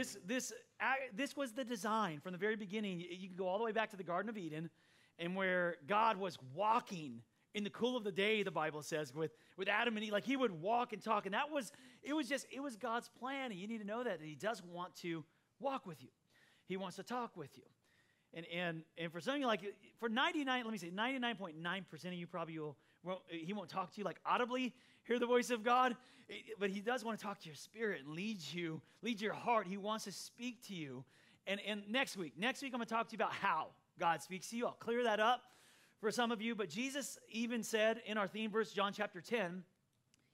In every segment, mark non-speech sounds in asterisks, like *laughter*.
this, this, this, was the design from the very beginning. You can go all the way back to the Garden of Eden, and where God was walking in the cool of the day, the Bible says, with, with Adam and Eve. Like he would walk and talk. And that was, it was just, it was God's plan. And you need to know that, that he does want to walk with you. He wants to talk with you. And, and, and for some of you, like for 99, let me say 99.9% of you probably will, won't, he won't talk to you like audibly, hear the voice of God, but he does want to talk to your spirit and lead you, lead your heart. He wants to speak to you. And, and next week, next week I'm going to talk to you about how God speaks to you. I'll clear that up for some of you, but Jesus even said in our theme verse, John chapter 10,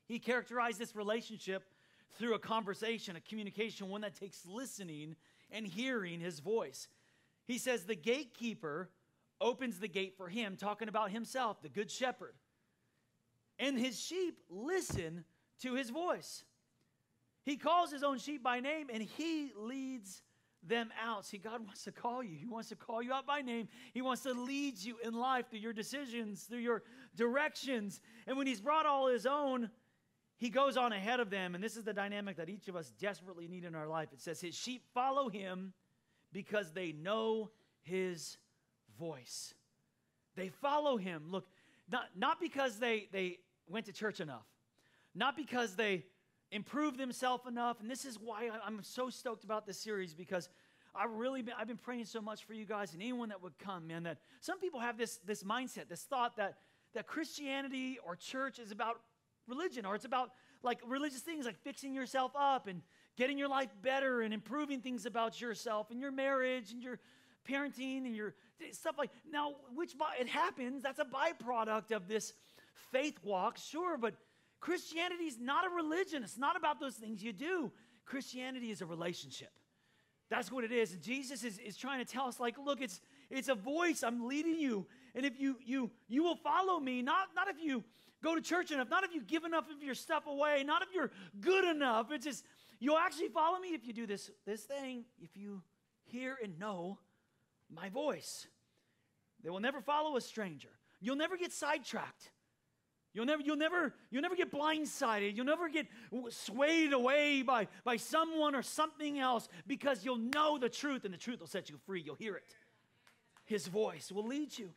he characterized this relationship through a conversation, a communication, one that takes listening and hearing his voice. He says, The gatekeeper opens the gate for him, talking about himself, the good shepherd. And his sheep listen to his voice. He calls his own sheep by name and he leads them out. See, God wants to call you. He wants to call you out by name. He wants to lead you in life through your decisions, through your directions. And when He's brought all His own, He goes on ahead of them. And this is the dynamic that each of us desperately need in our life. It says, His sheep follow Him because they know His voice. They follow Him. Look, not, not because they, they went to church enough, not because they improved themselves enough. And this is why I'm so stoked about this series because I really been, I've been praying so much for you guys and anyone that would come, man. That some people have this this mindset, this thought that that Christianity or church is about religion or it's about like religious things like fixing yourself up and getting your life better and improving things about yourself and your marriage and your parenting and your stuff like now which it happens that's a byproduct of this faith walk sure but Christianity is not a religion, it's not about those things you do. Christianity is a relationship. That's what it is. And Jesus is, is trying to tell us, like, look, it's it's a voice. I'm leading you. And if you you you will follow me, not not if you go to church enough, not if you give enough of your stuff away, not if you're good enough. It's just you'll actually follow me if you do this this thing, if you hear and know my voice. They will never follow a stranger. You'll never get sidetracked. You'll never, you'll never, you'll never get blindsided. You'll never get swayed away by, by someone or something else because you'll know the truth and the truth will set you free. You'll hear it. His voice will lead you.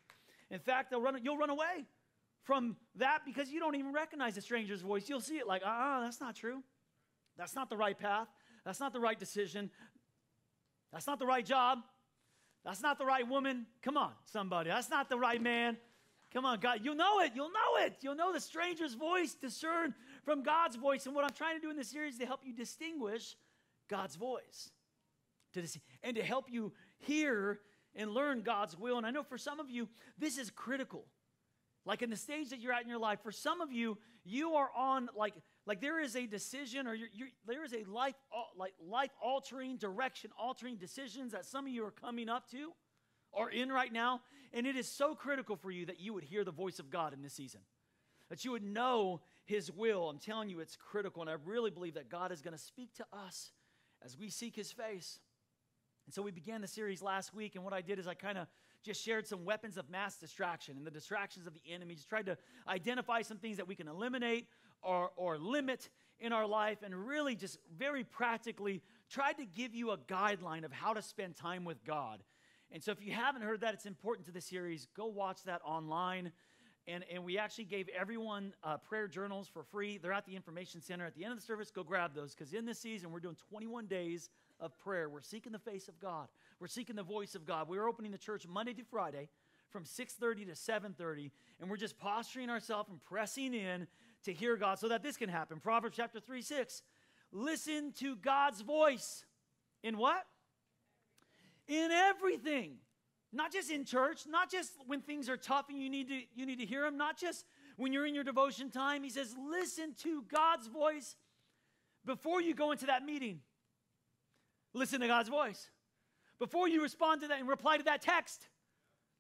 In fact, they'll run, you'll run away from that because you don't even recognize a stranger's voice. You'll see it like, ah, uh-uh, that's not true. That's not the right path. That's not the right decision. That's not the right job. That's not the right woman. Come on, somebody. That's not the right man. Come on, God. You'll know it. You'll know it. You'll know the stranger's voice, discern from God's voice. And what I'm trying to do in this series is to help you distinguish God's voice to dis- and to help you hear and learn God's will. And I know for some of you, this is critical. Like in the stage that you're at in your life, for some of you, you are on like like there is a decision or you're, you're, there is a life uh, like life altering direction altering decisions that some of you are coming up to or in right now. And it is so critical for you that you would hear the voice of God in this season, that you would know His will. I'm telling you, it's critical. And I really believe that God is going to speak to us as we seek His face. And so we began the series last week. And what I did is I kind of just shared some weapons of mass distraction and the distractions of the enemy. Just tried to identify some things that we can eliminate or, or limit in our life and really just very practically tried to give you a guideline of how to spend time with God and so if you haven't heard that, it's important to the series. Go watch that online. And, and we actually gave everyone uh, prayer journals for free. They're at the information center. At the end of the service, go grab those because in this season, we're doing 21 days of prayer. We're seeking the face of God. We're seeking the voice of God. We're opening the church Monday through Friday from 6.30 to 7.30 and we're just posturing ourselves and pressing in to hear god so that this can happen proverbs chapter 3 6 listen to god's voice in what in everything. Not just in church, not just when things are tough and you need to you need to hear him, not just when you're in your devotion time. He says, "Listen to God's voice before you go into that meeting." Listen to God's voice. Before you respond to that and reply to that text,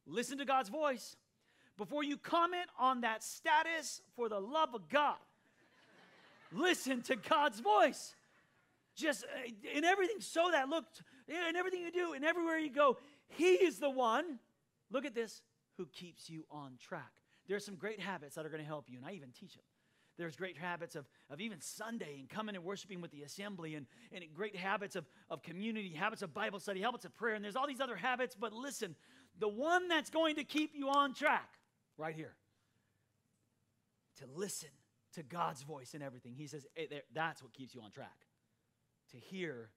listen to God's voice. Before you comment on that status for the love of God, listen to God's voice. Just uh, in everything, so that look, in everything you do and everywhere you go, He is the one, look at this, who keeps you on track. There's some great habits that are going to help you, and I even teach them, there's great habits of, of even Sunday and coming and worshiping with the assembly and, and great habits of, of community, habits of Bible study, habits of prayer. And there's all these other habits. But listen, the one that's going to keep you on track, right here, to listen to God's voice in everything. He says hey, there, that's what keeps you on track, to hear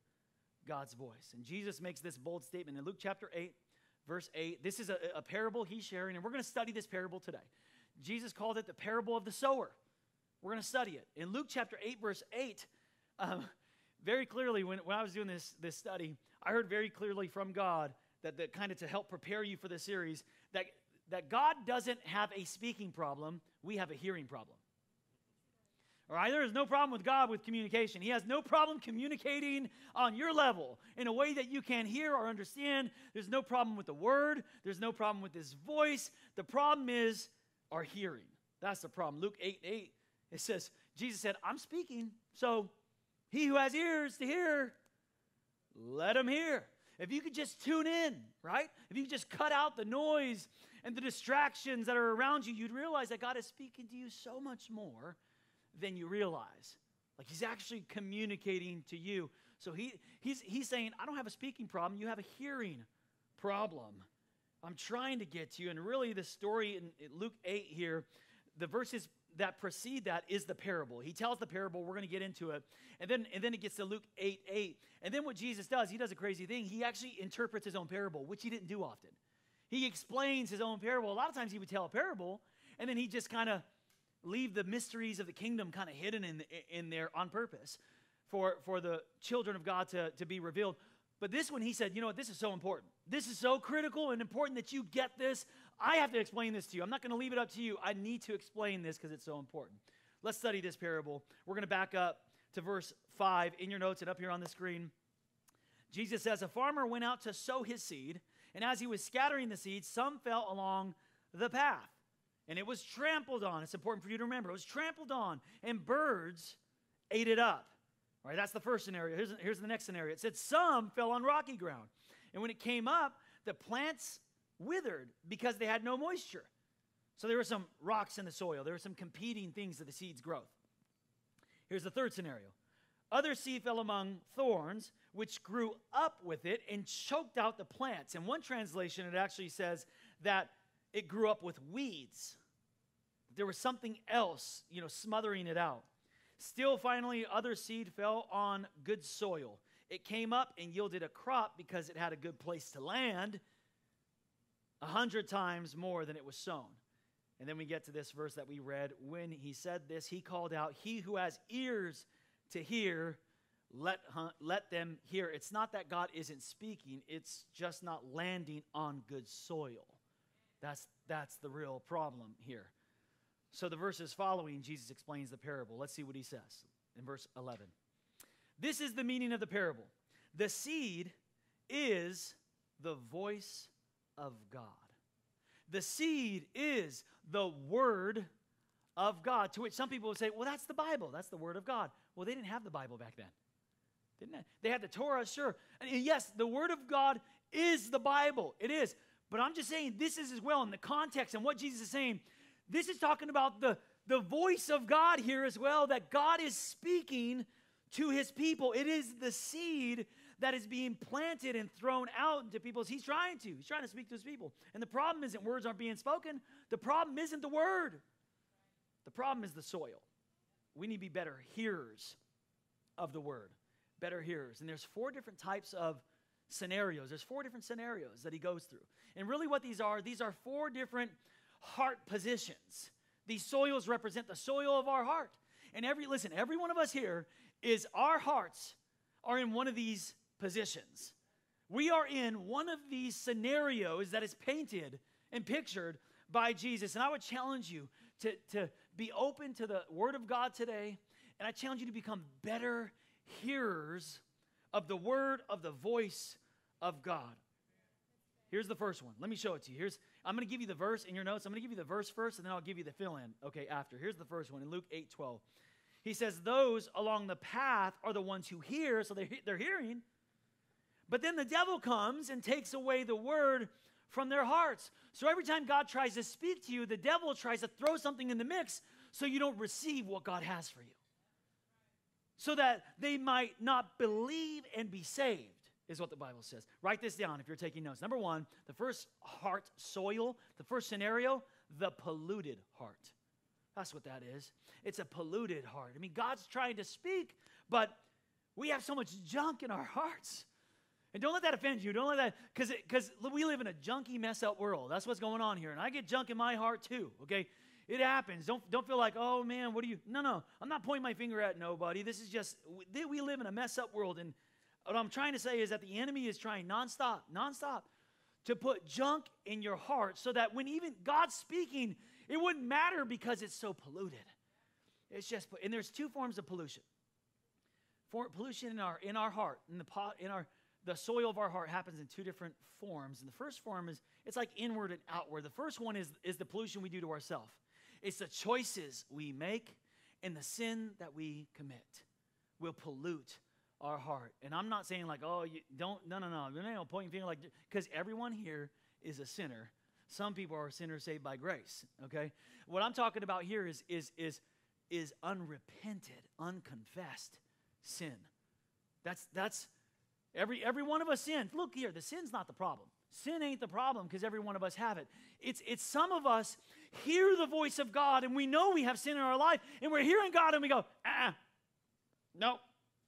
God's voice. And Jesus makes this bold statement in Luke chapter 8, verse 8. This is a, a parable he's sharing, and we're going to study this parable today. Jesus called it the parable of the sower. We're going to study it. In Luke chapter 8, verse 8, um, very clearly, when, when I was doing this, this study, I heard very clearly from God that, that kind of to help prepare you for the series that, that God doesn't have a speaking problem, we have a hearing problem. All right, there is no problem with God with communication. He has no problem communicating on your level in a way that you can hear or understand. There's no problem with the word, there's no problem with his voice. The problem is our hearing. That's the problem. Luke 8 8, it says, Jesus said, I'm speaking. So he who has ears to hear, let him hear. If you could just tune in, right? If you could just cut out the noise and the distractions that are around you, you'd realize that God is speaking to you so much more than you realize. Like he's actually communicating to you. So he, he's, he's saying, I don't have a speaking problem, you have a hearing problem. I'm trying to get to you. And really, the story in, Luke 8 here, the verses that precede that is the parable. He tells the parable, we're going to get into it. And then, and then it gets to Luke 8 8. And then what Jesus does, he does a crazy thing. He actually interprets his own parable, which he didn't do often. He explains his own parable. A lot of times he would tell a parable, and then he just kind of leave the mysteries of the kingdom kind of hidden in, in there on purpose for, for the children of God to, to be revealed. But this one, he said, you know what, this is so important. This is so critical and important that you get this. I have to explain this to you. I'm not going to leave it up to you. I need to explain this because it's so important. Let's study this parable. We're going to back up to verse 5 in your notes and up here on the screen. Jesus says, A farmer went out to sow his seed, and as he was scattering the seeds, some fell along the path and it was trampled on. It's important for you to remember. It was trampled on, and birds ate it up. All right, that's the first scenario. Here's, here's the next scenario. It said some fell on rocky ground, and when it came up, the plants withered because they had no moisture. So there were some rocks in the soil. There were some competing things to the seed's growth. Here's the third scenario. Other seed fell among thorns, which grew up with it and choked out the plants. In one translation, it actually says that it grew up with weeds. There was something else, you know, smothering it out. Still, finally, other seed fell on good soil. It came up and yielded a crop because it had a good place to land a hundred times more than it was sown. And then we get to this verse that we read. When he said this, he called out, He who has ears to hear, let, let them hear. It's not that God isn't speaking, it's just not landing on good soil. That's, that's the real problem here. So, the verses following, Jesus explains the parable. Let's see what he says in verse 11. This is the meaning of the parable the seed is the voice of God. The seed is the word of God, to which some people would say, well, that's the Bible. That's the word of God. Well, they didn't have the Bible back then. Didn't they? They had the Torah, sure. And yes, the word of God is the Bible. It is. But I'm just saying this is as well in the context and what Jesus is saying. This is talking about the, the voice of God here as well, that God is speaking to his people. It is the seed that is being planted and thrown out into people's. He's trying to. He's trying to speak to his people. And the problem isn't words aren't being spoken. The problem isn't the word. The problem is the soil. We need to be better hearers of the word. Better hearers. And there's four different types of scenarios. There's four different scenarios that he goes through. And really, what these are, these are four different heart positions. These soils represent the soil of our heart. And every, listen, every one of us here is our hearts are in one of these positions. We are in one of these scenarios that is painted and pictured by Jesus. And I would challenge you to, to be open to the Word of God today. And I challenge you to become better hearers of the Word, of the voice of God. Here's the first one. Let me show it to you. Here's I'm going to give you the verse in your notes. I'm going to give you the verse first and then I'll give you the fill in okay after. Here's the first one in Luke 8:12. He says those along the path are the ones who hear, so they they're hearing. But then the devil comes and takes away the word from their hearts. So every time God tries to speak to you, the devil tries to throw something in the mix so you don't receive what God has for you. So that they might not believe and be saved, is what the Bible says. Write this down if you're taking notes. Number one, the first heart soil, the first scenario, the polluted heart. That's what that is. It's a polluted heart. I mean, God's trying to speak, but we have so much junk in our hearts. And don't let that offend you. Don't let that, because because we live in a junky, mess up world. That's what's going on here. And I get junk in my heart too. Okay, it happens. Don't don't feel like, oh man, what do you? No, no. I'm not pointing my finger at nobody. This is just we, we live in a mess up world, and what I'm trying to say is that the enemy is trying nonstop, nonstop, to put junk in your heart, so that when even God's speaking, it wouldn't matter because it's so polluted. It's just, and there's two forms of pollution. For pollution in our in our heart, in the pot, in our the soil of our heart happens in two different forms. And the first form is it's like inward and outward. The first one is, is the pollution we do to ourselves. It's the choices we make and the sin that we commit will pollute our heart. And I'm not saying like, oh, you don't, no, no, no. You're not pointing finger like, because everyone here is a sinner. Some people are sinners saved by grace. Okay. What I'm talking about here is is is is unrepented, unconfessed sin. That's that's Every, every one of us sins. Look here, the sin's not the problem. Sin ain't the problem because every one of us have it. It's, it's some of us hear the voice of God and we know we have sin in our life and we're hearing God and we go, uh-uh, no,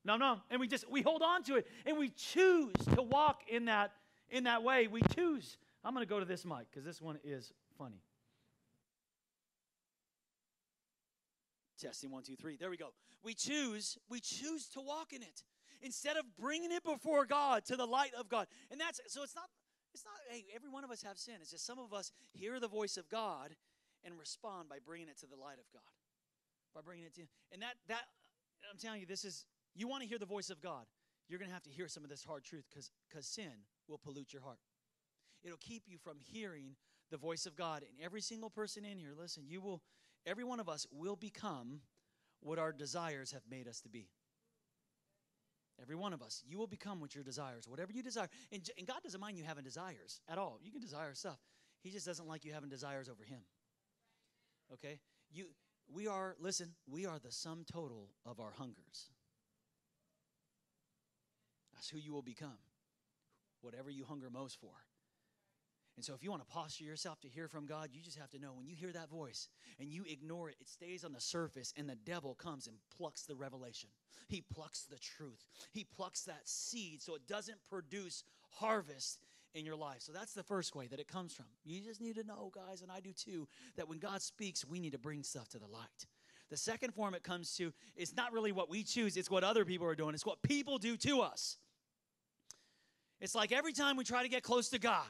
no, no. And we just, we hold on to it and we choose to walk in that, in that way. We choose. I'm going to go to this mic because this one is funny. Testing one, two, three. There we go. We choose, we choose to walk in it instead of bringing it before God to the light of God. And that's so it's not it's not hey, every one of us have sin. It's just some of us hear the voice of God and respond by bringing it to the light of God. By bringing it to and that that I'm telling you this is you want to hear the voice of God. You're going to have to hear some of this hard truth cuz sin will pollute your heart. It'll keep you from hearing the voice of God. And every single person in here, listen, you will every one of us will become what our desires have made us to be. Every one of us. You will become what your desires, whatever you desire. And, and God doesn't mind you having desires at all. You can desire stuff. He just doesn't like you having desires over Him. Okay? You, we are, listen, we are the sum total of our hungers. That's who you will become. Whatever you hunger most for. And so, if you want to posture yourself to hear from God, you just have to know when you hear that voice and you ignore it, it stays on the surface, and the devil comes and plucks the revelation. He plucks the truth. He plucks that seed so it doesn't produce harvest in your life. So, that's the first way that it comes from. You just need to know, guys, and I do too, that when God speaks, we need to bring stuff to the light. The second form it comes to is not really what we choose, it's what other people are doing, it's what people do to us. It's like every time we try to get close to God,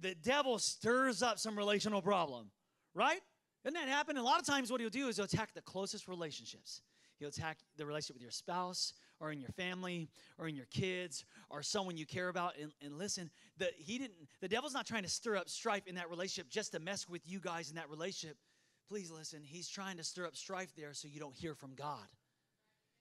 the devil stirs up some relational problem, right? Doesn't that happen? a lot of times, what he'll do is he'll attack the closest relationships. He'll attack the relationship with your spouse, or in your family, or in your kids, or someone you care about. And, and listen, the, he didn't. The devil's not trying to stir up strife in that relationship just to mess with you guys in that relationship. Please listen. He's trying to stir up strife there so you don't hear from God.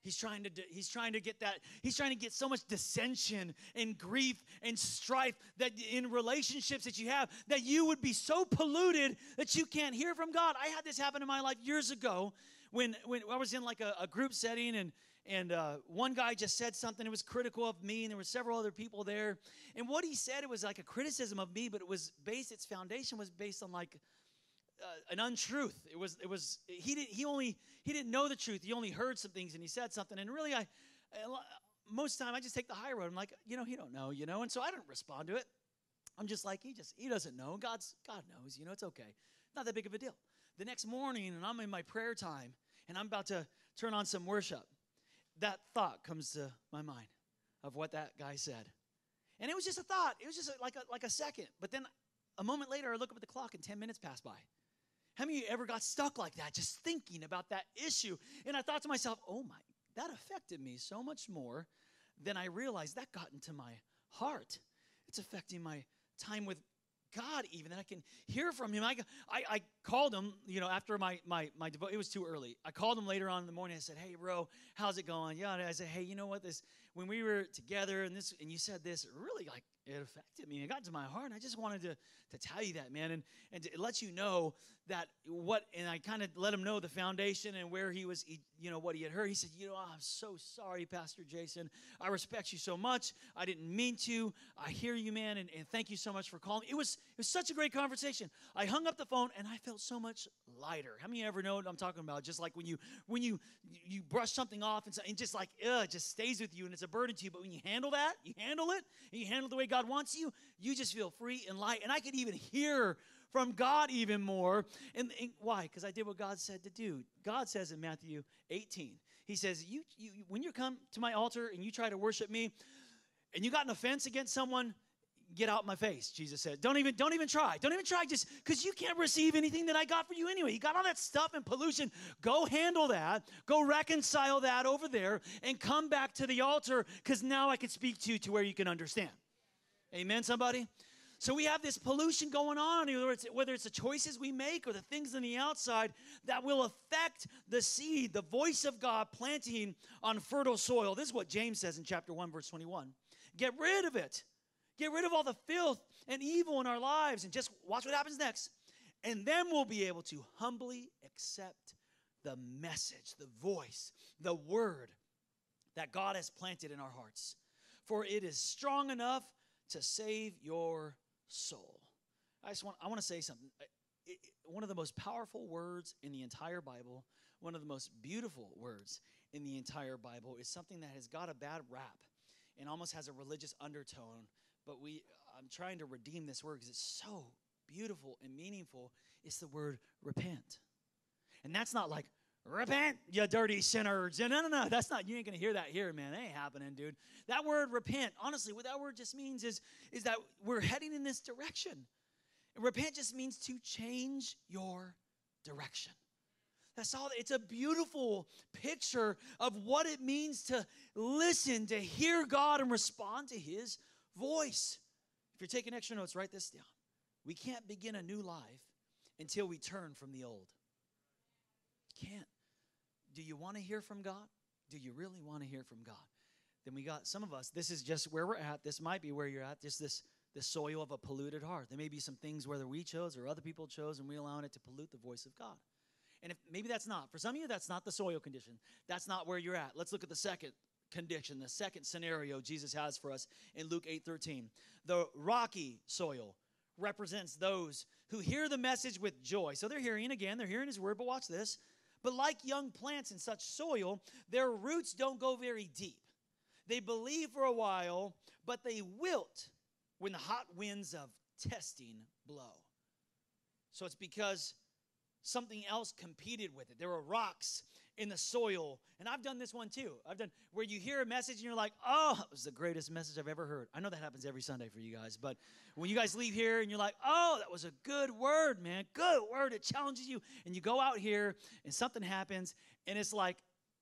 He's trying to he's trying to get that he's trying to get so much dissension and grief and strife that in relationships that you have that you would be so polluted that you can't hear from God. I had this happen in my life years ago when when I was in like a, a group setting and and uh, one guy just said something that was critical of me and there were several other people there and what he said it was like a criticism of me but it was based its foundation was based on like uh, an untruth. It was it was he didn't he only he didn't know the truth. He only heard some things and he said something. And really, I, most time I just take the high road. I'm like, you know, he don't know, you know, and so I don't respond to it. I'm just like he just he doesn't know. God's God knows, you know, it's okay. Not that big of a deal. The next morning, and I'm in my prayer time, and I'm about to turn on some worship. That thought comes to my mind of what that guy said. And it was just a thought. It was just like a, like a second. But then a moment later, I look up at the clock and 10 minutes pass by. How many of you ever got stuck like that, just thinking about that issue? And I thought to myself, oh my, that affected me so much more than I realized that got into my heart. It's affecting my time with God, even that I can hear from Him. I, I, I called him, you know, after my my my devo- it was too early. I called him later on in the morning. I said, "Hey, bro, how's it going?" Yeah, I said, "Hey, you know what? This when we were together and this and you said this, it really like it affected me. It got to my heart. And I just wanted to to tell you that, man, and and to let you know that what. And I kind of let him know the foundation and where he was, you know, what he had heard. He said, "You know, I'm so sorry, Pastor Jason. I respect you so much. I didn't mean to. I hear you, man, and, and thank you so much for calling. It was it was such a great conversation. I hung up the phone and I felt so much lighter. How many of you ever know what I'm talking about? Just like when you when you you brush something off and, so, and just like ugh, just stays with you and it's a burden to you. But when you handle that, you handle it, and you handle it the way God wants you, you just feel free and light. And I could even hear from God even more. And, and why? Because I did what God said to do. God says in Matthew 18, He says, you, you when you come to my altar and you try to worship me, and you got an offense against someone, get out my face jesus said. Don't even don't even try. Don't even try just because you can't receive anything that i got for you anyway. You got all that stuff and pollution. Go handle that. Go reconcile that over there and come back to the altar because now i can speak to you to where you can understand. Amen somebody? So we have this pollution going on, whether it's, whether it's the choices we make or the things on the outside that will affect the seed, the voice of God planting on fertile soil. This is what James says in chapter 1, verse 21. Get rid of it. Get rid of all the filth and evil in our lives and just watch what happens next. And then we'll be able to humbly accept the message, the voice, the word that God has planted in our hearts. For it is strong enough to save your soul. I just want I want to say something. One of the most powerful words in the entire Bible, one of the most beautiful words in the entire Bible is something that has got a bad rap and almost has a religious undertone, but we I'm trying to redeem this word because it's so beautiful and meaningful. It's the word repent. And that's not like repent, you dirty sinners. No, no, no. That's not, you ain't gonna hear that here, man. That ain't happening, dude. That word repent, honestly, what that word just means is, is that we're heading in this direction. Repent just means to change your direction. That's all. It's a beautiful picture of what it means to listen, to hear God and respond to His voice. If you're taking extra notes, write this down. We can't begin a new life until we turn from the old. Can't. Do you want to hear from God? Do you really want to hear from God? Then we got some of us, this is just where we're at. This might be where you're at, just this, this soil of a polluted heart. There may be some things whether we chose or other people chose and we allowing it to pollute the voice of God. And if maybe that's not, for some of you, that's not the soil condition. That's not where you're at. Let's look at the second condition, the second scenario Jesus has for us in Luke 8 13. The rocky soil represents those who hear the message with joy. So they're hearing again, they're hearing his word, but watch this. But like young plants in such soil, their roots don't go very deep. They believe for a while, but they wilt when the hot winds of testing blow. So it's because something else competed with it. There were rocks in the soil. And I've done this one too. I've done where you hear a message and you're like, oh, it was the greatest message I've ever heard. I know that happens every Sunday for you guys, but when you guys leave here and you're like, oh, that was a good word, man, good word. It challenges you. And you go out here and something happens and it's like,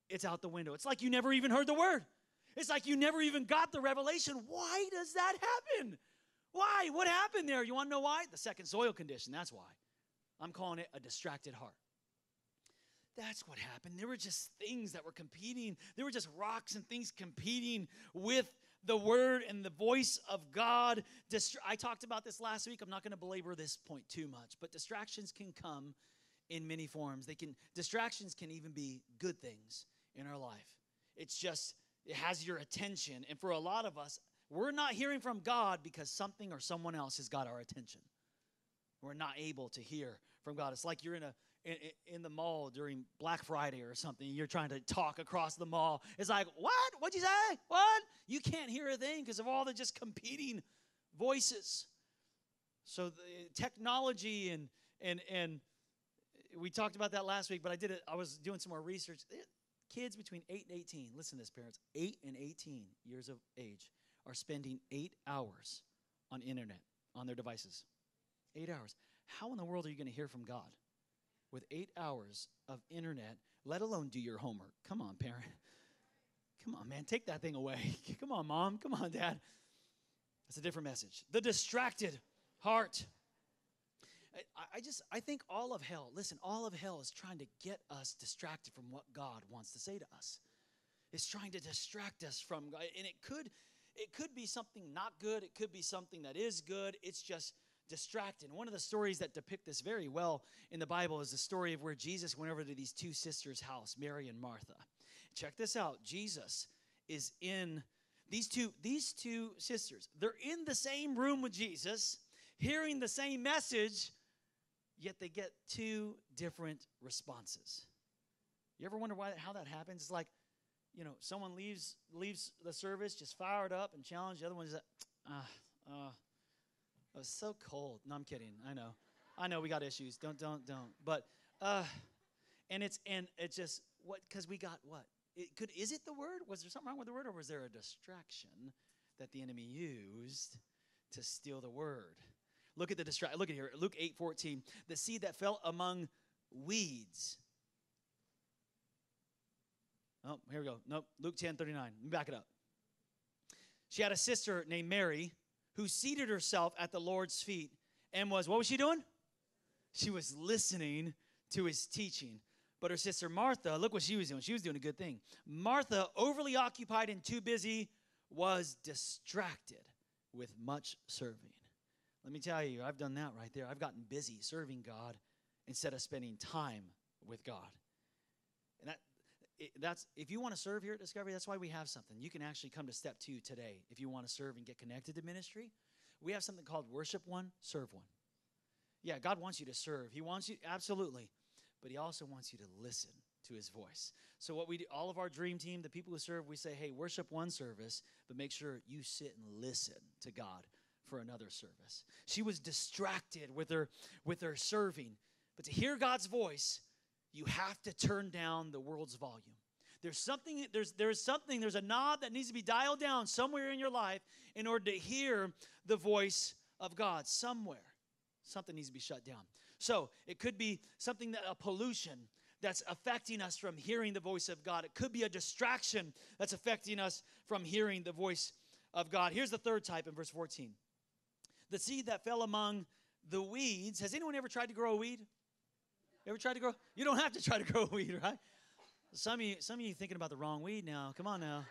it's out the window. It's like you never even heard the word. It's like you never even got the revelation. Why does that happen? Why? What happened there? You want to know why? The second soil condition. That's why. I'm calling it a distracted heart. That's what happened. There were just things that were competing. There were just rocks and things competing with the word and the voice of God. Distra- I talked about this last week. I'm not going to belabor this point too much, but distractions can come in many forms. They can distractions can even be good things in our life. It's just it has your attention, and for a lot of us, we're not hearing from God because something or someone else has got our attention. We're not able to hear from God. It's like you're in a in, in, the mall during Black Friday or something. You're trying to talk across the mall. It's like, what? What'd you say? What? You can't hear a thing because of all the just competing voices. So the technology and and and we talked about that last week, but I did it. I was doing some more research. Kids between 8 and 18, listen to this, parents, 8 and 18 years of age are spending eight hours on internet, on their devices. Eight hours. How in the world are you going to hear from God with eight hours of internet, let alone do your homework? Come on, parent. *laughs* Come on, man. Take that thing away. *laughs* Come on, mom. Come on, dad. That's a different message. The distracted heart. I, I just, I think all of hell, listen, all of hell is trying to get us distracted from what God wants to say to us. It's trying to distract us from God. And it could, it could be something not good. It could be something that is good. It's just distracting. One of the stories that depict this very well in the Bible is the story of where Jesus went over to these two sisters' house, Mary and Martha. Check this out. Jesus is in these two these two sisters. They're in the same room with Jesus, hearing the same message, yet they get two different responses. You ever wonder why how that happens? It's like, you know, someone leaves leaves the service just fired up and challenged. The other one's like, ah, uh, it was so cold. No, I'm kidding. I know, I know we got issues. Don't, don't, don't. But, uh, and it's and it's just what because we got what it could is it the word? Was there something wrong with the word, or was there a distraction that the enemy used to steal the word? Look at the distract. Look at here, Luke eight fourteen. The seed that fell among weeds. Oh, here we go. Nope. Luke ten thirty nine. Let me back it up. She had a sister named Mary who seated herself at the Lord's feet and was, what was she doing? She was listening to his teaching. But her sister Martha, look what she was doing. She was doing a good thing. Martha, overly occupied and too busy, was distracted with much serving. Let me tell you, I've done that right there. I've gotten busy serving God instead of spending time with God. And that that's if you want to serve here at Discovery, that's why we have something. You can actually come to step two today if you want to serve and get connected to ministry. We have something called Worship One, Serve One. Yeah, God wants you to serve. He wants you absolutely, but He also wants you to listen to His voice. So what we do, all of our dream team, the people who serve, we say, hey, worship one service, but make sure you sit and listen to God for another service. She was distracted with her with her serving, but to hear God's voice you have to turn down the world's volume. There's something, there's, there's something, there's a knob that needs to be dialed down somewhere in your life in order to hear the voice of God. Somewhere. Something needs to be shut down. So it could be something that a pollution that's affecting us from hearing the voice of God. It could be a distraction that's affecting us from hearing the voice of God. Here's the third type in verse 14. The seed that fell among the weeds. Has anyone ever tried to grow a weed? Ever tried to grow? You don't have to try to *laughs* grow weed, right? Some of you, some of you thinking about the wrong weed now. Come on now.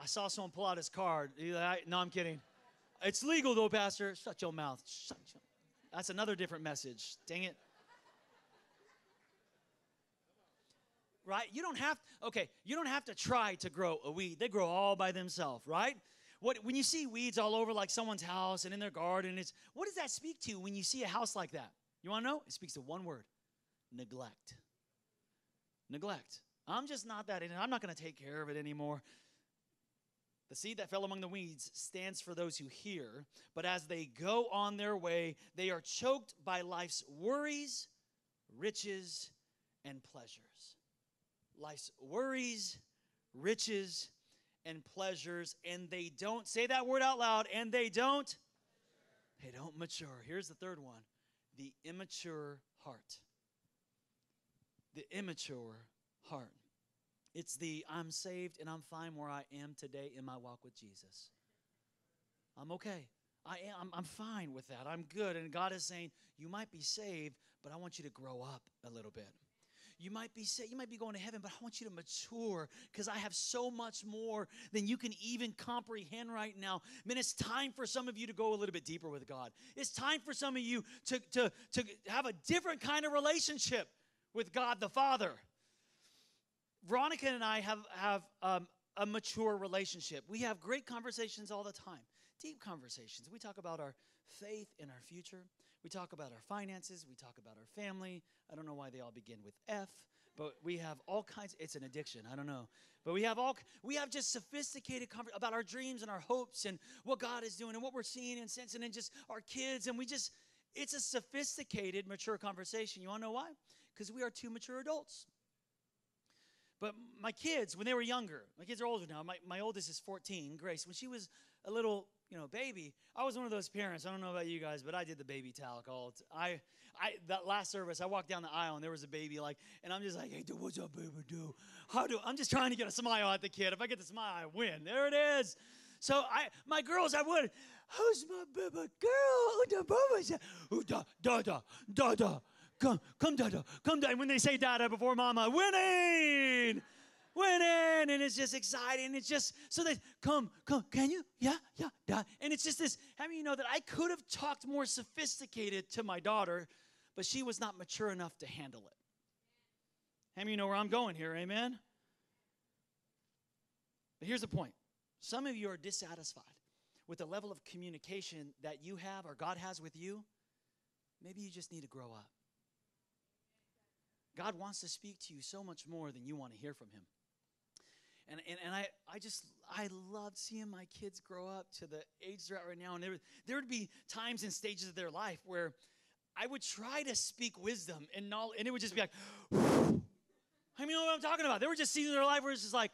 I saw someone pull out his card. No, I'm kidding. It's legal though, Pastor. Shut your mouth. Shut your... That's another different message. Dang it. Right? You don't have okay, you don't have to try to grow a weed. They grow all by themselves, right? What when you see weeds all over like someone's house and in their garden, it's what does that speak to when you see a house like that? You want to know? It speaks to one word neglect. Neglect. I'm just not that. I'm not going to take care of it anymore. The seed that fell among the weeds stands for those who hear, but as they go on their way, they are choked by life's worries, riches, and pleasures. Life's worries, riches, and pleasures, and they don't say that word out loud, and they don't they don't mature. Here's the third one the immature heart the immature heart. It's the I'm saved and I'm fine where I am today in my walk with Jesus. I'm okay. I am I'm, fine with that. I'm good. And God is saying, You might be saved, but I want you to grow up a little bit. You might be saved, you might be going to heaven, but I want you to mature because I have so much more than you can even comprehend right now. Man, it's time for some of you to go a little bit deeper with God. It's time for some of you to, to, to have a different kind of relationship with God the Father. Veronica and I have, have um, a mature relationship. We have great conversations all the time, deep conversations. We talk about our faith and our future. We talk about our finances. We talk about our family. I don't know why they all begin with F, but we have all kinds. It's an addiction. I don't know, but we have all. We have just sophisticated conver- about our dreams and our hopes and what God is doing and what we're seeing and sensing and just our kids. And we just, it's a sophisticated, mature conversation. You want to know why? Because we are two mature adults. But my kids, when they were younger, my kids are older now. My, my oldest is 14, Grace. When she was a little, you know, baby, I was one of those parents. I don't know about you guys, but I did the baby talc all. I, I that last service, I walked down the aisle and there was a baby like, and I'm just like, hey, dude, what's up, baby? Do how do? I'm just trying to get a smile at the kid. If I get the smile, I win. There it is. So I, my girls, I would. who's my baby girl? Da, da, da, da, da. Come, come, da, da, come, Dada. And when they say Dada before mama, winning, winning. And it's just exciting. It's just, so they come, come, can you? Yeah, yeah, da. And it's just this, having you know that I could have talked more sophisticated to my daughter, but she was not mature enough to handle it. How many you know where I'm going here? Amen? But here's the point some of you are dissatisfied with the level of communication that you have or God has with you. Maybe you just need to grow up. God wants to speak to you so much more than you want to hear from Him. And, and, and I, I just, I love seeing my kids grow up to the age they're at right now. And there, there would be times and stages of their life where I would try to speak wisdom and knowledge, and it would just be like, *sighs* I mean, you know what I'm talking about? There were just seasons in their life where it's just like,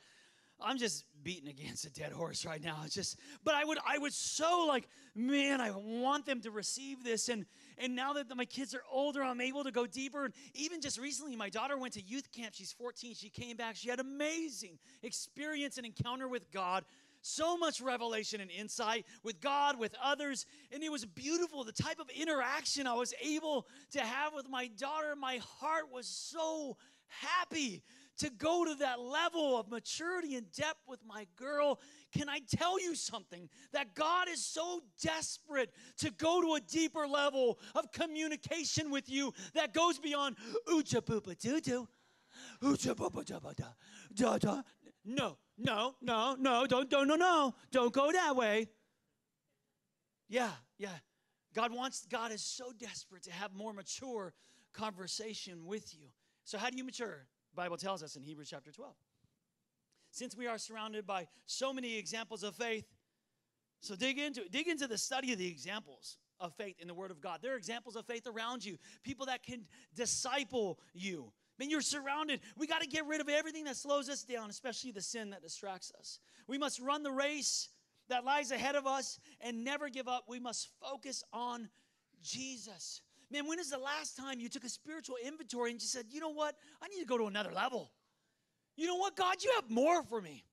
I'm just beating against a dead horse right now. It's just, but I would, I would so like, man, I want them to receive this. And and now that my kids are older, I'm able to go deeper. And even just recently, my daughter went to youth camp. She's 14. She came back. She had amazing experience and encounter with God. So much revelation and insight with God, with others. And it was beautiful. The type of interaction I was able to have with my daughter, my heart was so happy to go to that level of maturity and depth with my girl. Can I tell you something? That God is so desperate to go to a deeper level of communication with you that goes beyond oocha poopa doo doo. Poopa da da da da. No, no, no, no, don't, don't, no, no, don't go that way. Yeah, yeah. God wants, God is so desperate to have more mature conversation with you. So, how do you mature? Bible tells us in Hebrews chapter 12. Since we are surrounded by so many examples of faith, so dig into dig into the study of the examples of faith in the Word of God. There are examples of faith around you, people that can disciple you. I mean, you're surrounded. We got to get rid of everything that slows us down, especially the sin that distracts us. We must run the race that lies ahead of us and never give up. We must focus on Jesus. Man, when is the last time you took a spiritual inventory and just said, you know what? I need to go to another level. You know what, God? You have more for me.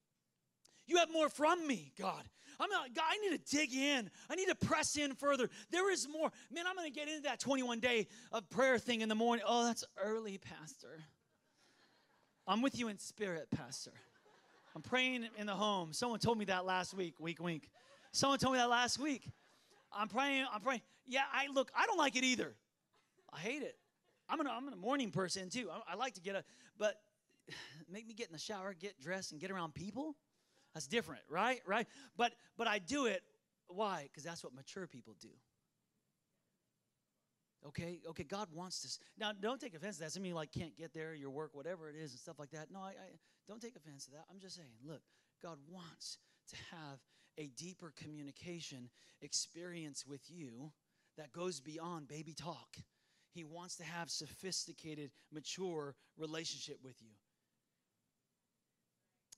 You have more from me, God. I'm not, God, I need to dig in. I need to press in further. There is more. Man, I'm going to get into that 21 day of prayer thing in the morning. Oh, that's early, Pastor. I'm with you in spirit, Pastor. I'm praying in the home. Someone told me that last week, week, week. Someone told me that last week. I'm praying, I'm praying. Yeah, I look, I don't like it either. I hate it. I'm, an, I'm a morning person too. I, I like to get up, but *sighs* make me get in the shower, get dressed, and get around people. That's different, right? Right? But but I do it. Why? Because that's what mature people do. Okay, okay, God wants this. Now, don't take offense to that. Of you like can't get there, your work, whatever it is, and stuff like that. No, I, I don't take offense to that. I'm just saying, look, God wants to have a deeper communication experience with you that goes beyond baby talk. He wants to have sophisticated, mature relationship with you.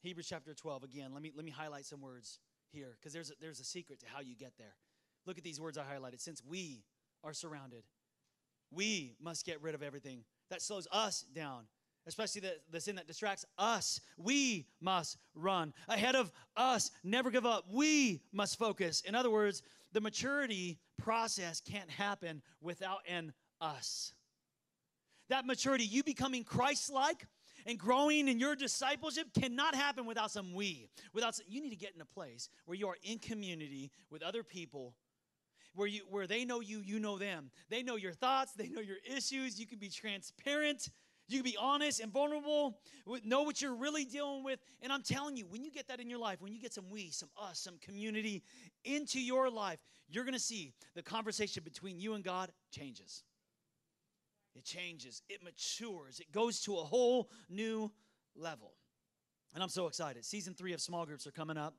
Hebrews chapter 12 again. Let me let me highlight some words here because there's a, there's a secret to how you get there. Look at these words I highlighted. Since we are surrounded, we must get rid of everything that slows us down, especially the, the sin that distracts us. We must run ahead of us. Never give up. We must focus. In other words, the maturity process can't happen without an us. That maturity, you becoming Christ like and growing in your discipleship cannot happen without some we. Without some, you need to get in a place where you are in community with other people where you where they know you, you know them. They know your thoughts, they know your issues, you can be transparent, you can be honest and vulnerable, know what you're really dealing with. And I'm telling you, when you get that in your life, when you get some we, some us, some community into your life, you're going to see the conversation between you and God changes. It changes, it matures, it goes to a whole new level. And I'm so excited. Season three of small groups are coming up.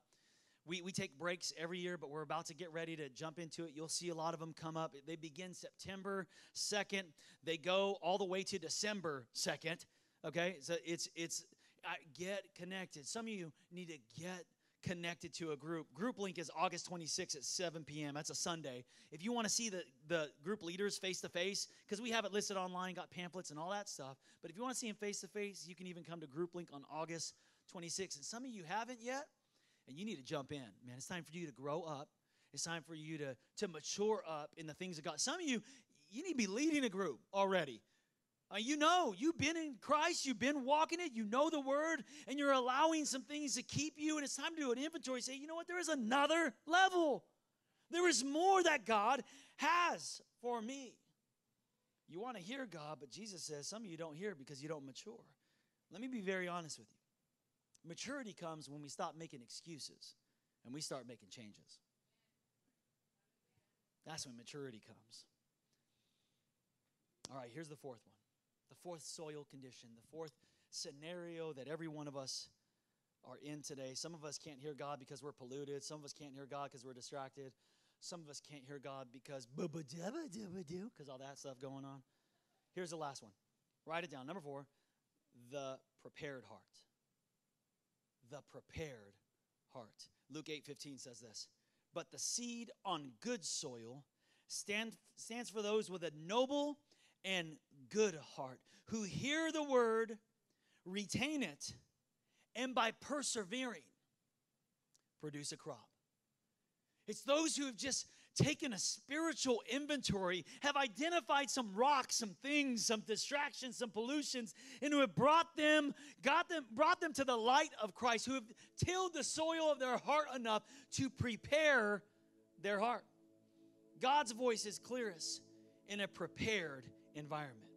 We, we take breaks every year, but we're about to get ready to jump into it. You'll see a lot of them come up. They begin September 2nd. They go all the way to December 2nd. Okay? So it's, it's, I get connected. Some of you need to get connected to a group. Group link is August 26th at 7 p.m. That's a Sunday. If you want to see the, the group leaders face to face, because we have it listed online, got pamphlets and all that stuff. But if you want to see them face to face, you can even come to group link on August 26th. And some of you haven't yet, and you need to jump in. Man, it's time for you to grow up. It's time for you to, to mature up in the things of God. Some of you, you need to be leading a group already. Uh, you know, you've been in Christ, you've been walking it, you know the word, and you're allowing some things to keep you. And it's time to do an inventory. Say, you know what? There is another level. There is more that God has for me. You want to hear God, but Jesus says some of you don't hear because you don't mature. Let me be very honest with you. Maturity comes when we stop making excuses and we start making changes. That's when maturity comes. All right, here's the fourth one the fourth soil condition, the fourth scenario that every one of us are in today. Some of us can't hear God because we're polluted. Some of us can't hear God because we're distracted. Some of us can't hear God because because all that stuff going on. Here's the last one. Write it down. Number four, the prepared heart. The prepared heart. Luke 8 15 says this. But the seed on good soil stand, stands for those with a noble and good heart who hear the word, retain it, and by persevering, produce a crop. It's those who have just taken a spiritual inventory, have identified some rocks, some things, some distractions, some pollutions, and who have brought them, got them, brought them to the light of Christ, who have tilled the soil of their heart enough to prepare their heart. God's voice is clearest in a prepared environment.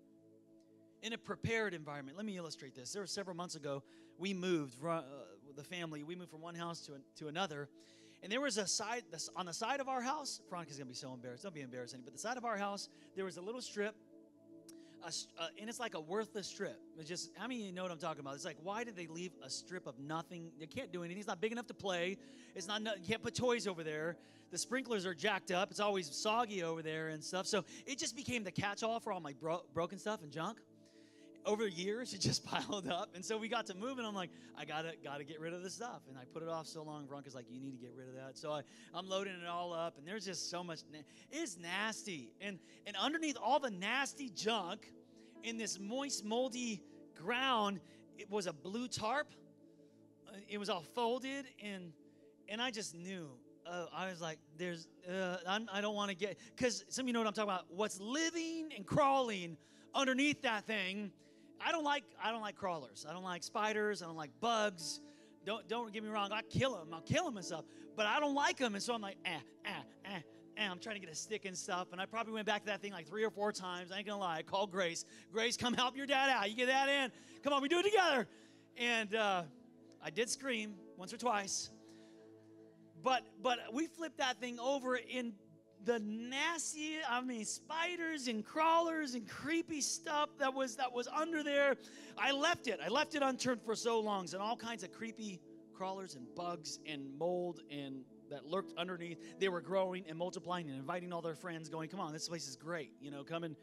In a prepared environment. Let me illustrate this. There were several months ago, we moved, uh, the family, we moved from one house to, to another. And there was a side, on the side of our house, Veronica's gonna be so embarrassed. Don't be embarrassed, but the side of our house, there was a little strip, a, uh, and it's like a worthless strip. It's just, how many of you know what I'm talking about? It's like, why did they leave a strip of nothing? They can't do anything. It's not big enough to play. It's not, you can't put toys over there. The sprinklers are jacked up. It's always soggy over there and stuff. So it just became the catch-all for all my bro- broken stuff and junk. Over years, it just *laughs* piled up, and so we got to move, and I'm like, I gotta gotta get rid of this stuff, and I put it off so long. Veronica's like, you need to get rid of that. So I, I'm loading it all up, and there's just so much. Na- it's nasty, and and underneath all the nasty junk, in this moist, moldy ground, it was a blue tarp. Uh, it was all folded, and and I just knew uh, I was like, there's, uh, I'm, I do not want to get, because some of you know what I'm talking about. What's living and crawling underneath that thing. I don't like, I don't like crawlers. I don't like spiders. I don't like bugs. Don't, don't get me wrong. I kill them. I'll kill them and stuff. But I don't like them. And so I'm like, ah, ah, ah. I'm trying to get a stick and stuff. And I probably went back to that thing like three or four times. I ain't gonna lie. I called Grace. Grace, come help your dad out. You get that in. Come on, we do it together. And uh, I did scream once or twice. But but we flipped that thing over in the nasty, I mean, spiders and crawlers and creepy stuff that was that was under there. I left it. I left it unturned for so long, and all kinds of creepy crawlers and bugs and mold and that lurked underneath. They were growing and multiplying and inviting all their friends, going, "Come on, this place is great." You know, come and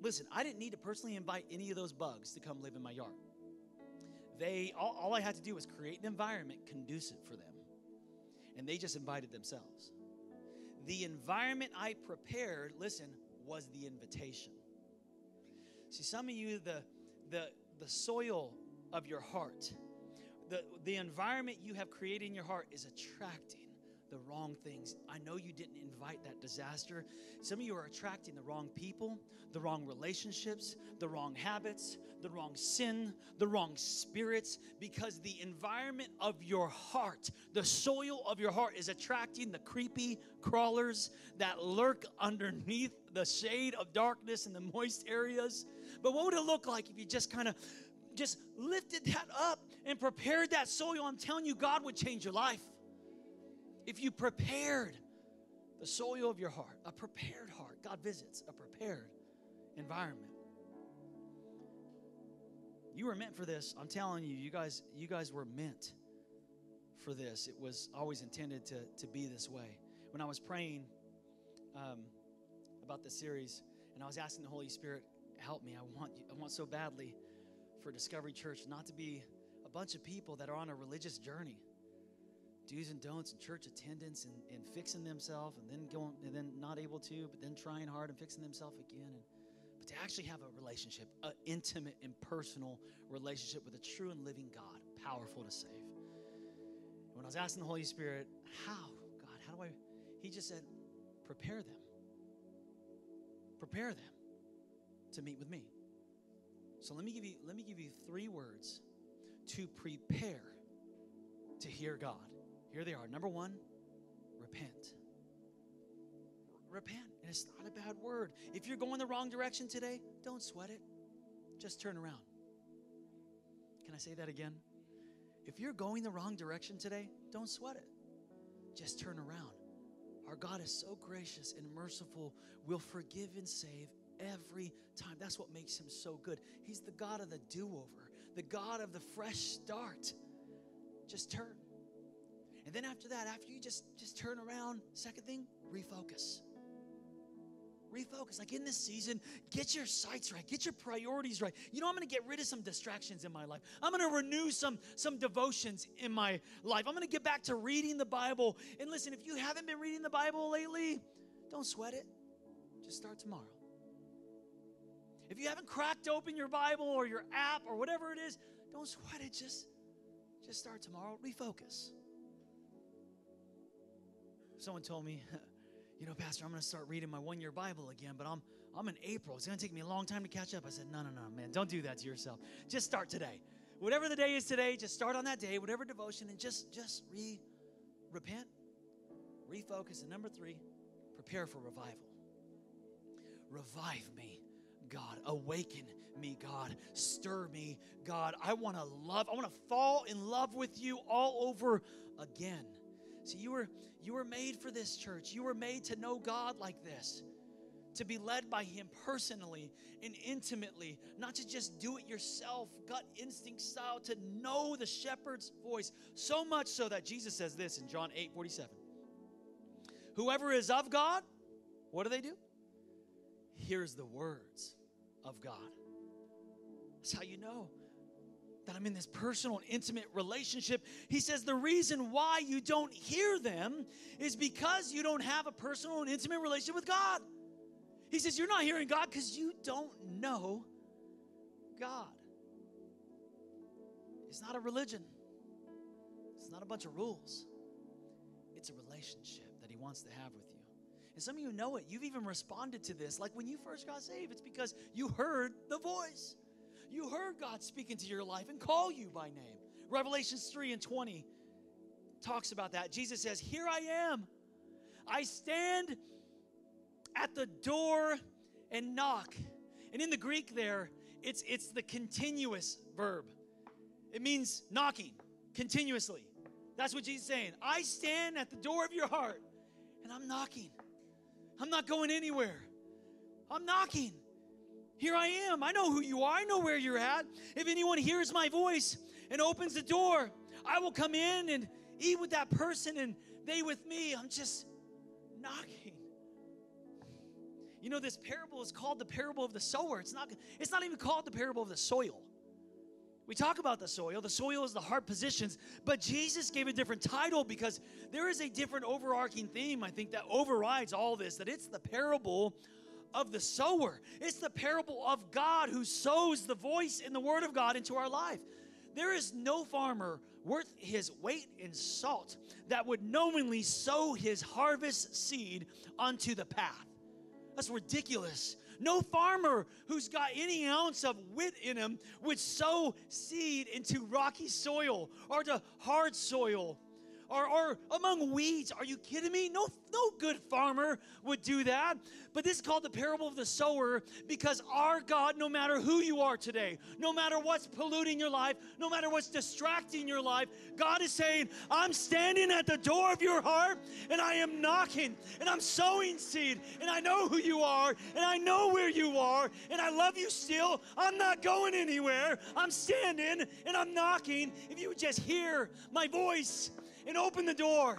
listen. I didn't need to personally invite any of those bugs to come live in my yard. They all, all I had to do was create an environment conducive for them and they just invited themselves. The environment I prepared, listen, was the invitation. See, some of you, the, the, the soil of your heart, the, the environment you have created in your heart is attracting the wrong things. I know you didn't invite that disaster. Some of you are attracting the wrong people, the wrong relationships, the wrong habits, the wrong sin, the wrong spirits, because the environment of your heart, the soil of your heart, is attracting the creepy crawlers that lurk underneath the shade of darkness in the moist areas. But what would it look like if you just kind of just lifted that up and prepared that soil? I'm telling you, God would change your life if you prepared the soil of your heart, a prepared heart, God visits a prepared environment. You were meant for this. I'm telling you, you guys, you guys were meant for this. It was always intended to, to be this way. When I was praying um, about this series, and I was asking the Holy Spirit, help me. I want you, I want so badly for Discovery Church not to be a bunch of people that are on a religious journey do's and don'ts and church attendance and, and fixing themselves and then going and then not able to, but then trying hard and fixing themselves again. And, but to actually have a relationship, an intimate and personal relationship with a true and living God, powerful to save. When I was asking the Holy Spirit, how, God, how do I? He just said, prepare them. Prepare them to meet with me. So let me give you let me give you three words to prepare to hear God. Here they are. Number 1, repent. Repent. And it's not a bad word. If you're going the wrong direction today, don't sweat it. Just turn around. Can I say that again? If you're going the wrong direction today, don't sweat it. Just turn around. Our God is so gracious and merciful, will forgive and save every time. That's what makes him so good. He's the God of the do over, the God of the fresh start. Just turn. And then after that, after you just just turn around, second thing, refocus refocus. Like in this season, get your sights right, get your priorities right. You know, I'm going to get rid of some distractions in my life. I'm going to renew some some devotions in my life. I'm going to get back to reading the Bible. And listen, if you haven't been reading the Bible lately, don't sweat it. Just start tomorrow. If you haven't cracked open your Bible or your app or whatever it is, don't sweat it. Just just start tomorrow. Refocus. Someone told me *laughs* you know, Pastor, I'm going to start reading my one year Bible again, but I'm, I'm in April. It's going to take me a long time to catch up. I said, no, no, no, man, don't do that to yourself. Just start today. Whatever the day is today, just start on that day, whatever devotion, and just, just re, repent, refocus. And number three, prepare for revival. Revive me, God. Awaken me, God. Stir me, God. I want to love, I want to fall in love with you all over again. See, you were you were made for this church. You were made to know God like this. To be led by him personally and intimately, not to just do it yourself, gut instinct style, to know the shepherd's voice. So much so that Jesus says this in John 8 47. Whoever is of God, what do they do? Hears the words of God. That's how you know that I'm in this personal and intimate relationship. He says the reason why you don't hear them is because you don't have a personal and intimate relationship with God. He says you're not hearing God because you don't know God. It's not a religion, it's not a bunch of rules. It's a relationship that He wants to have with you. And some of you know it. You've even responded to this. Like when you first got saved, it's because you heard the voice. You heard God speak into your life and call you by name. Revelations 3 and 20 talks about that. Jesus says, Here I am. I stand at the door and knock. And in the Greek, there, it's, it's the continuous verb. It means knocking continuously. That's what Jesus is saying. I stand at the door of your heart and I'm knocking. I'm not going anywhere. I'm knocking. Here I am. I know who you are. I know where you're at. If anyone hears my voice and opens the door, I will come in and eat with that person and they with me. I'm just knocking. You know, this parable is called the parable of the sower. It's not, it's not even called the parable of the soil. We talk about the soil. The soil is the heart positions, but Jesus gave a different title because there is a different overarching theme, I think, that overrides all this, that it's the parable of the sower. It's the parable of God who sows the voice and the word of God into our life. There is no farmer worth his weight in salt that would knowingly sow his harvest seed onto the path. That's ridiculous. No farmer who's got any ounce of wit in him would sow seed into rocky soil or to hard soil or, or among weeds. Are you kidding me? No, no good farmer would do that. But this is called the parable of the sower because our God, no matter who you are today, no matter what's polluting your life, no matter what's distracting your life, God is saying, I'm standing at the door of your heart and I am knocking and I'm sowing seed and I know who you are and I know where you are and I love you still. I'm not going anywhere. I'm standing and I'm knocking. If you would just hear my voice and open the door,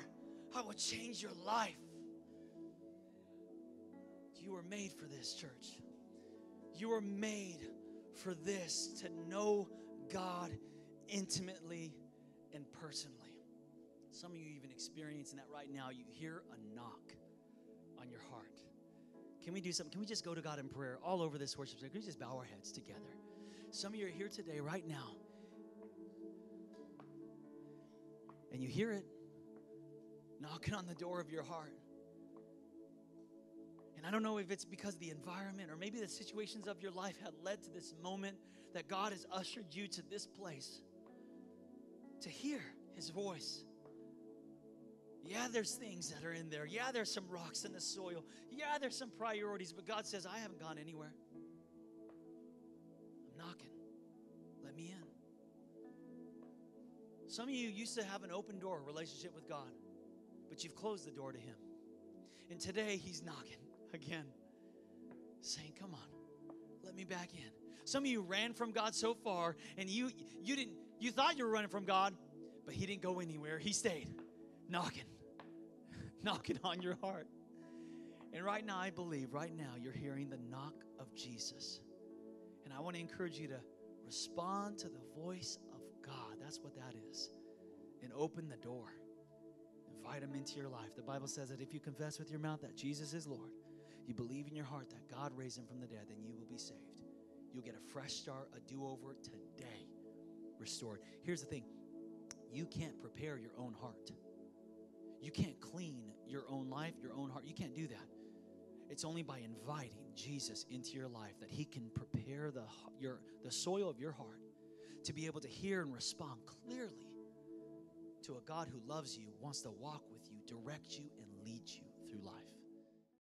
I will change your life. You were made for this, church. You were made for this to know God intimately and personally. Some of you even experiencing that right now. You hear a knock on your heart. Can we do something? Can we just go to God in prayer all over this worship? Can we just bow our heads together? Some of you are here today, right now, and you hear it knocking on the door of your heart. And I don't know if it's because the environment or maybe the situations of your life had led to this moment that God has ushered you to this place to hear His voice. Yeah, there's things that are in there. Yeah, there's some rocks in the soil. Yeah, there's some priorities, but God says, I haven't gone anywhere. Some of you used to have an open door relationship with God, but you've closed the door to Him. And today He's knocking *laughs* again, saying, Come on, let me back in. Some of you ran from God so far, and you you didn't you thought you were running from God, but He didn't go anywhere. He stayed knocking, *laughs* knocking on your heart. And right now, I believe right now you're hearing the knock of Jesus. And I want to encourage you to respond to the voice God. That's what that is. And open the door. Invite him into your life. The Bible says that if you confess with your mouth that Jesus is Lord, you believe in your heart that God raised him from the dead, then you will be saved. You'll get a fresh start, a do over today, restored. Here's the thing you can't prepare your own heart, you can't clean your own life, your own heart. You can't do that. It's only by inviting Jesus into your life that he can prepare the, your, the soil of your heart to be able to hear and respond clearly to a God who loves you, wants to walk with you, direct you, and lead you through life.